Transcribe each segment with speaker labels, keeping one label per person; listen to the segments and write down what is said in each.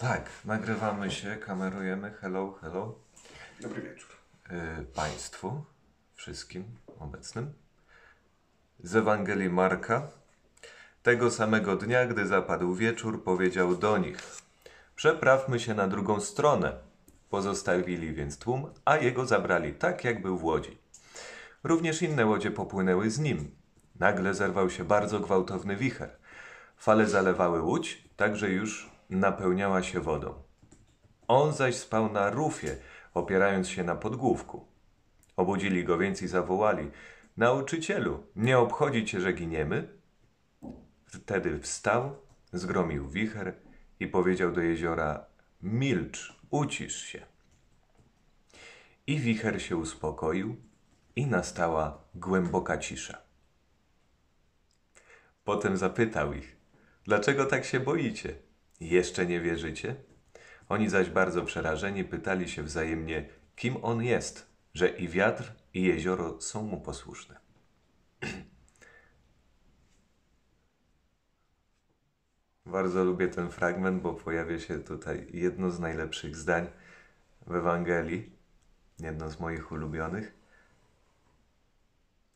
Speaker 1: Tak, nagrywamy się, kamerujemy. Hello, hello.
Speaker 2: Dobry wieczór.
Speaker 1: Y, państwu, wszystkim obecnym. Z Ewangelii Marka. Tego samego dnia, gdy zapadł wieczór, powiedział do nich: Przeprawmy się na drugą stronę. Pozostawili więc tłum, a jego zabrali tak, jak był w łodzi. Również inne łodzie popłynęły z nim. Nagle zerwał się bardzo gwałtowny wicher. Fale zalewały łódź, tak że już napełniała się wodą. On zaś spał na rufie, opierając się na podgłówku. Obudzili go więc i zawołali: Nauczycielu, nie obchodzi cię, że giniemy? Wtedy wstał, zgromił wicher i powiedział do jeziora: Milcz, ucisz się. I wicher się uspokoił, i nastała głęboka cisza. Potem zapytał ich: Dlaczego tak się boicie? Jeszcze nie wierzycie? Oni zaś bardzo przerażeni pytali się wzajemnie, kim on jest, że i wiatr, i jezioro są mu posłuszne. Bardzo lubię ten fragment, bo pojawia się tutaj jedno z najlepszych zdań w Ewangelii, jedno z moich ulubionych.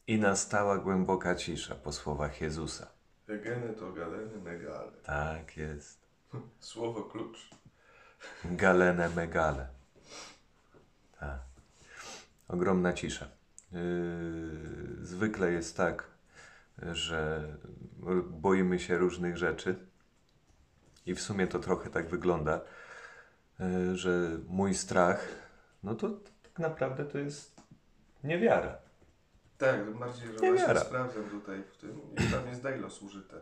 Speaker 1: I nastała głęboka cisza po słowach Jezusa.
Speaker 2: Egeny to galeny megale.
Speaker 1: Tak jest.
Speaker 2: Słowo klucz.
Speaker 1: Galene megale. Tak. Ogromna cisza. Yy, zwykle jest tak, że boimy się różnych rzeczy i w sumie to trochę tak wygląda, yy, że mój strach, no to tak naprawdę to jest niewiara.
Speaker 2: Tak, tym bardziej, że
Speaker 1: Nie
Speaker 2: właśnie
Speaker 1: wiara.
Speaker 2: sprawdzam tutaj w tym i tam jest deilos użyte.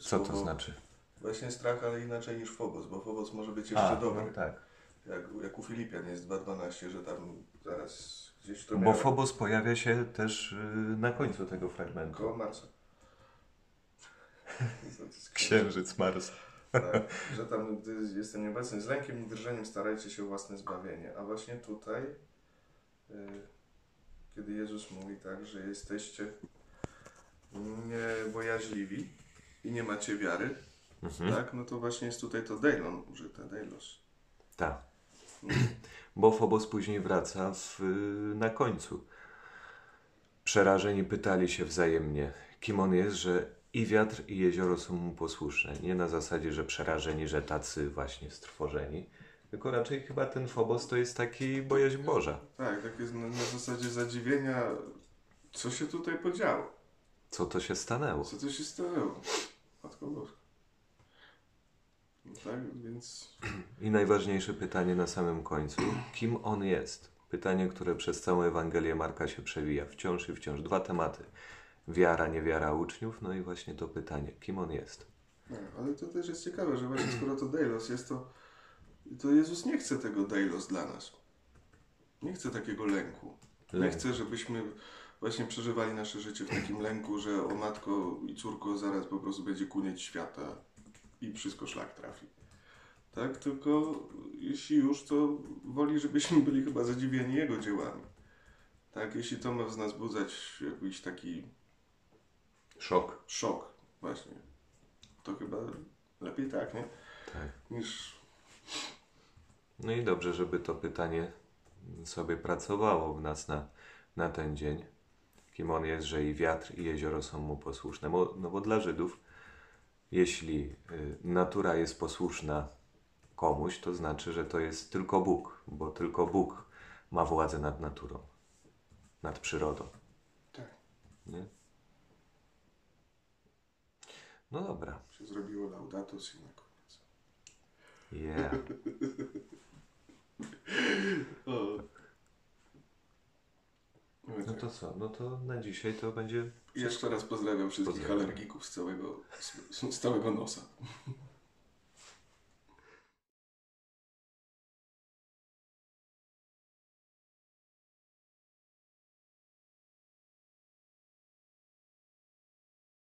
Speaker 1: Co to
Speaker 2: Słowo-
Speaker 1: znaczy?
Speaker 2: Właśnie strach, ale inaczej niż phobos, bo phobos może być jeszcze dobry.
Speaker 1: no tak.
Speaker 2: Jak, jak u Filipian jest 2.12, że tam zaraz gdzieś to
Speaker 1: Bo
Speaker 2: miałem.
Speaker 1: Phobos pojawia się też yy, na końcu tego fragmentu.
Speaker 2: Koło Marsa.
Speaker 1: Księżyc Mars.
Speaker 2: Tak, że tam, gdy jestem nieobecny, z lękiem i drżeniem starajcie się o własne zbawienie. A właśnie tutaj, y, kiedy Jezus mówi tak, że jesteście niebojaźliwi i nie macie wiary,
Speaker 1: Mhm.
Speaker 2: tak, no to właśnie jest tutaj to deilon użyte, deilos.
Speaker 1: Tak. Bo Phobos później wraca w, na końcu. Przerażeni pytali się wzajemnie, kim on jest, że i wiatr, i jezioro są mu posłuszne. Nie na zasadzie, że przerażeni, że tacy właśnie strwożeni, tylko raczej chyba ten Phobos to jest taki bojaźń Boża.
Speaker 2: Tak, tak jest na, na zasadzie zadziwienia, co się tutaj podziało,
Speaker 1: Co to się stanęło?
Speaker 2: co to się stało. Matko Boska. Tak, więc
Speaker 1: I najważniejsze pytanie na samym końcu, kim on jest? Pytanie, które przez całą Ewangelię Marka się przewija. Wciąż i wciąż dwa tematy. Wiara, niewiara uczniów, no i właśnie to pytanie, kim on jest?
Speaker 2: No, ale to też jest ciekawe, że właśnie skoro to Deilos jest, to, to Jezus nie chce tego Deilos dla nas. Nie chce takiego lęku. Nie
Speaker 1: Lęk.
Speaker 2: chce, żebyśmy właśnie przeżywali nasze życie w takim lęku, że o matko i córko zaraz po prostu będzie kunieć świata i wszystko szlak trafi. Tak? Tylko jeśli już, to woli, żebyśmy byli chyba zadziwieni Jego dziełami. Tak? Jeśli to ma w nas budzać jakiś taki
Speaker 1: Szok.
Speaker 2: szok właśnie, to chyba lepiej tak, nie?
Speaker 1: Tak.
Speaker 2: Niż
Speaker 1: No i dobrze, żeby to pytanie sobie pracowało w nas na, na ten dzień. Kim on jest, że i wiatr, i jezioro są mu posłuszne. Bo, no bo dla Żydów, jeśli y, natura jest posłuszna komuś, to znaczy, że to jest tylko Bóg, bo tylko Bóg ma władzę nad naturą, nad przyrodą.
Speaker 2: tak,
Speaker 1: Nie? No dobra.
Speaker 2: się zrobiło laudatus i na koniec.
Speaker 1: Yeah.
Speaker 2: O.
Speaker 1: No to co? No to na dzisiaj to będzie
Speaker 2: Jeszcze raz pozdrawiam wszystkich
Speaker 1: Pozdrawiam.
Speaker 2: alergików z całego, z, z całego nosa.